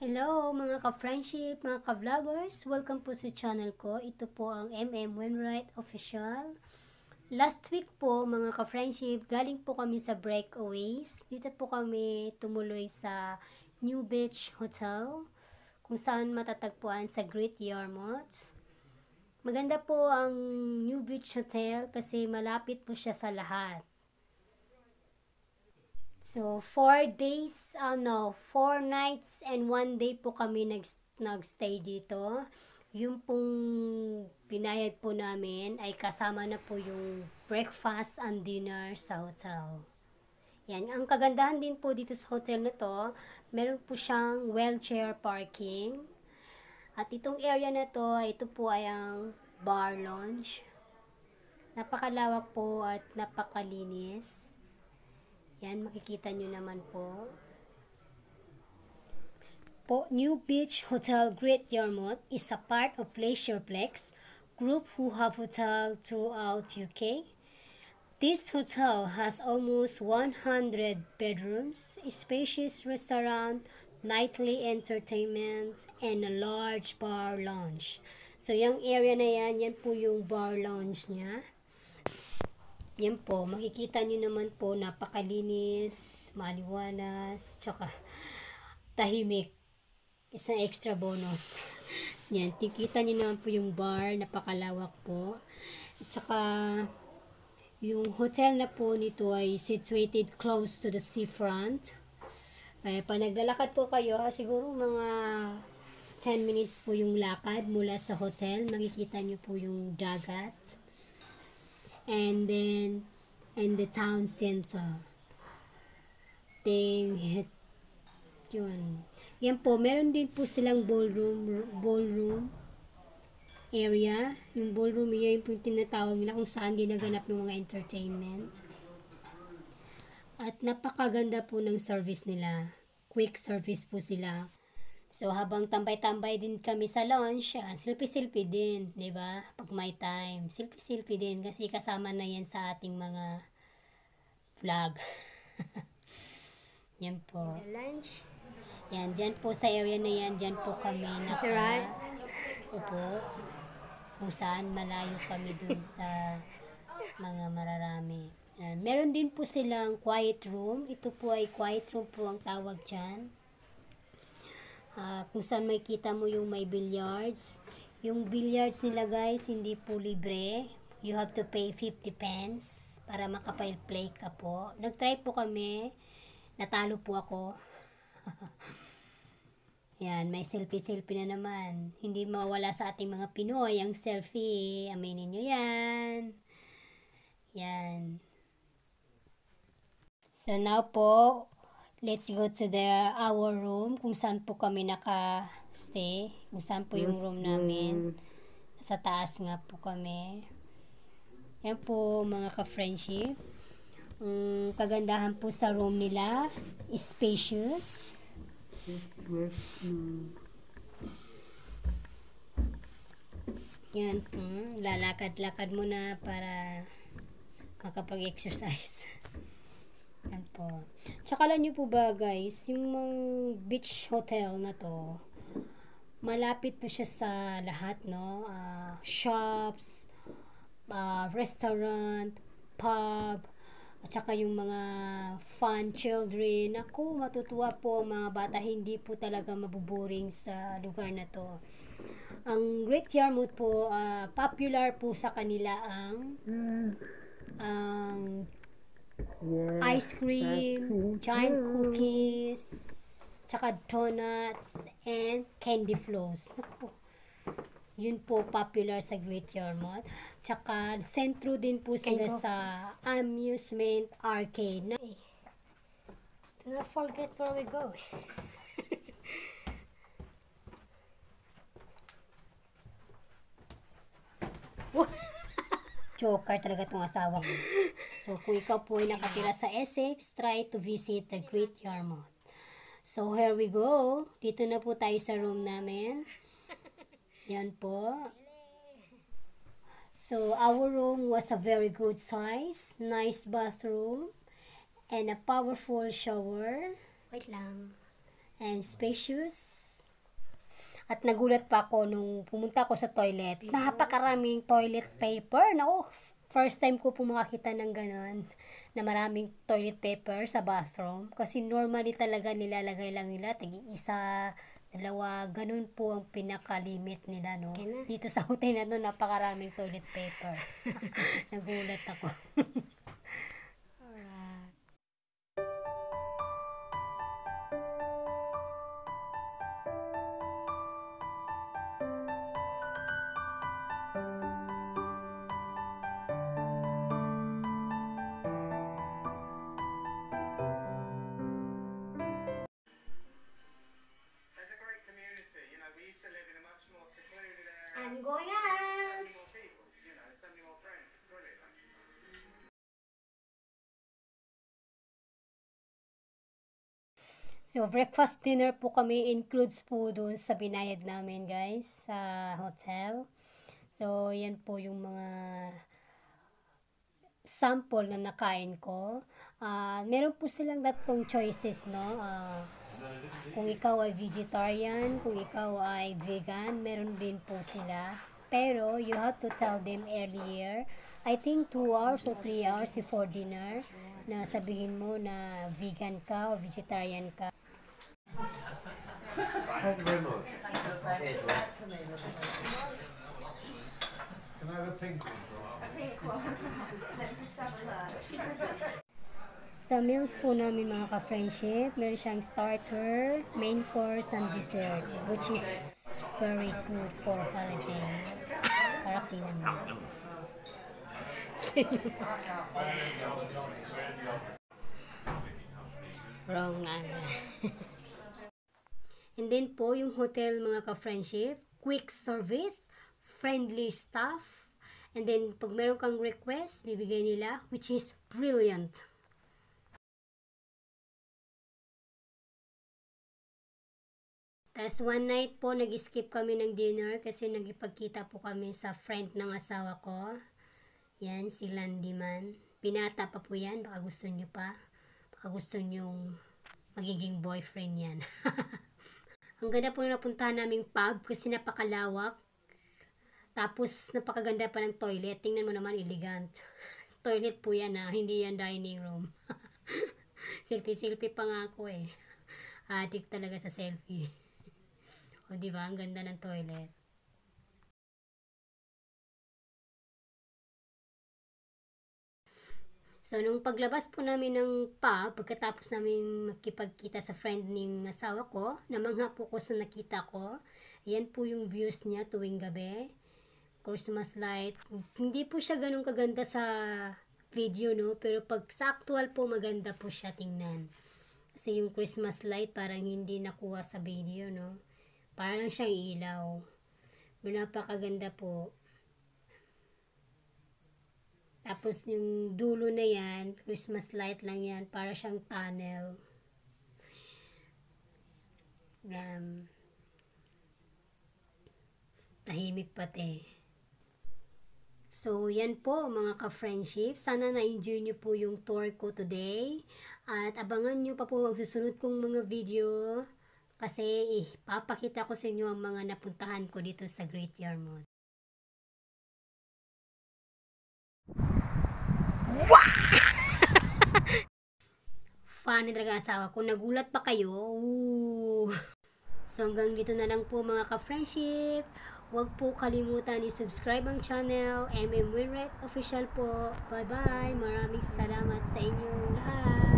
Hello mga ka-friendship, mga ka-vloggers. Welcome po sa channel ko. Ito po ang MM Wainwright Official. Last week po mga ka-friendship, galing po kami sa breakaways. Dito po kami tumuloy sa New Beach Hotel kung saan matatagpuan sa Great Yarmouth. Maganda po ang New Beach Hotel kasi malapit po siya sa lahat. So, four days, uh, no, four nights and one day po kami nag, nagstay dito. Yung pong binayad po namin ay kasama na po yung breakfast and dinner sa hotel. Yan. Ang kagandahan din po dito sa hotel na to, meron po siyang wheelchair parking. At itong area na to, ito po ay ang bar lounge. Napakalawak po at napakalinis. Yan, makikita nyo naman po. Po, New Beach Hotel Great Yarmouth is a part of Leisureplex group who have hotel throughout UK. This hotel has almost 100 bedrooms, a spacious restaurant, nightly entertainment, and a large bar lounge. So, yung area na yan, yan po yung bar lounge niya. Yan po, makikita niyo naman po, napakalinis, maliwalas, tsaka tahimik. Isang extra bonus. Yan, tikita niyo naman po yung bar, napakalawak po. At saka, yung hotel na po nito ay situated close to the seafront. Kaya pa naglalakad po kayo, siguro mga 10 minutes po yung lakad mula sa hotel. Makikita niyo po yung dagat and then in the town center. Ting hit yun. Yan po, meron din po silang ballroom ballroom area. Yung ballroom yun yung tinatawag nila kung saan ginaganap yung mga entertainment. At napakaganda po ng service nila. Quick service po sila. So, habang tambay-tambay din kami sa lunch, ah, silpi-silpi din, di ba? Pag may time, silpi-silpi din kasi kasama na yan sa ating mga vlog. yan po. Lunch. Yan, dyan po sa area na yan, dyan po kami naka... right. Opo. Kung saan malayo kami dun sa mga mararami. Yan. Meron din po silang quiet room. Ito po ay quiet room po ang tawag dyan. Ah, kung saan may kita mo yung may billiards. Yung billiards nila guys, hindi po libre. You have to pay 50 pence para makapay-play ka po. Nag-try po kami. Natalo po ako. Yan, may selfie-selfie na naman. Hindi mawala sa ating mga Pinoy ang selfie. Aminin nyo yan. Yan. So now po, let's go to the our room kung saan po kami naka-stay. Kung saan po yung room namin. Sa taas nga po kami. Yan po mga ka-friendship. Um, kagandahan po sa room nila. Spacious. Yan. Hmm, lalakad-lakad mo na para makapag-exercise. Tsaka alam niyo po ba guys, yung mga beach hotel na to, malapit po siya sa lahat, no? Ah, shops, ah, restaurant, pub, at saka yung mga fun children. Ako, matutuwa po mga bata. Hindi po talaga mabuboring sa lugar na to. Ang Great Yarmouth po, ah, popular po sa kanila ang ang ice cream, giant cookies, tsaka donuts, and candy floss. Naku. Yun po popular sa Great Yarmouth. Tsaka sentro din po sila sa amusement arcade. Na, Do not forget where we go. Joker talaga tong asawa ko. So, kung ikaw po ay nakatira sa Essex, try to visit the Great Yarmouth. So, here we go. Dito na po tayo sa room namin. Yan po. So, our room was a very good size, nice bathroom, and a powerful shower. Wait lang. and spacious. At nagulat pa ako nung pumunta ako sa toilet. Napakaraming toilet paper. Naku, first time ko po makakita ng ganon na maraming toilet paper sa bathroom. Kasi normally talaga nilalagay lang nila. Tagi isa, dalawa, ganun po ang pinaka-limit nila, no? Dito sa hotel na to, napakaraming toilet paper. Nagulat ako. I'm going out. so breakfast dinner po kami includes po dun sa binayad namin, guys, sa hotel. So, yan po yung mga sample na nakain ko. Ah, meron po silang tatlong choices, no? Ah, kung ikaw ay vegetarian, kung ikaw ay vegan, meron din po sila. Pero, you have to tell them earlier. I think 2 hours or 3 hours before dinner na sabihin mo na vegan ka or vegetarian ka. Thank you very much. Can I have a pink one? Sa meals po namin mga ka-friendship, meron siyang starter, main course, and dessert, which is very good for holiday. Sarap din naman. Wrong answer. And then po, yung hotel mga ka-friendship, quick service, friendly staff, and then pag meron kang request, bibigay nila, which is brilliant. Tapos one night po, nag-skip kami ng dinner kasi nagipagkita po kami sa friend ng asawa ko. Yan, si Landiman. Pinata pa po yan, baka gusto nyo pa. Baka gusto nyo magiging boyfriend yan. Ang ganda po na napuntahan naming pub kasi napakalawak. Tapos napakaganda pa ng toilet. Tingnan mo naman, elegant. toilet po yan ha, hindi yan dining room. Selfie-selfie pa nga ako eh. Addict talaga sa selfie. O di ba ang ganda ng toilet. So, nung paglabas po namin ng pub, pagkatapos namin makipagkita sa friend ng asawa ko, namangha po ko sa nakita ko. Ayan po yung views niya tuwing gabi. Christmas light. Hindi po siya ganun kaganda sa video, no? Pero pag sa actual po, maganda po siya tingnan. Kasi yung Christmas light parang hindi nakuha sa video, no? Parang siyang ilaw. Napakaganda po. Tapos yung dulo na yan, Christmas light lang yan, para siyang tunnel. Um, tahimik pati. So, yan po mga ka-friendship. Sana na-enjoy nyo po yung tour ko today. At abangan nyo pa po ang susunod kong mga video. Kasi ipapakita ko sa inyo ang mga napuntahan ko dito sa Great Yarmouth. Funny talaga asawa ko. Nagulat pa kayo. Ooh. So hanggang dito na lang po mga ka-friendship. Huwag po kalimutan i-subscribe ang channel. MM Winret Official po. Bye-bye. Maraming salamat sa inyong lahat.